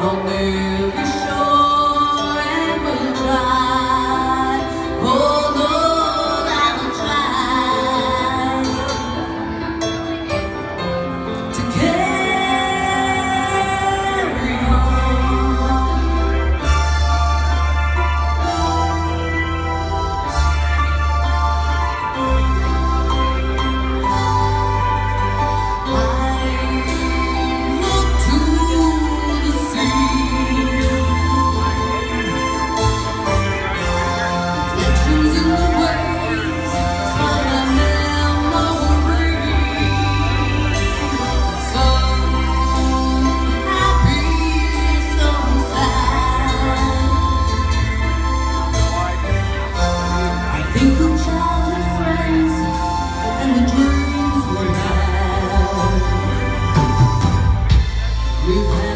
Mon nu You've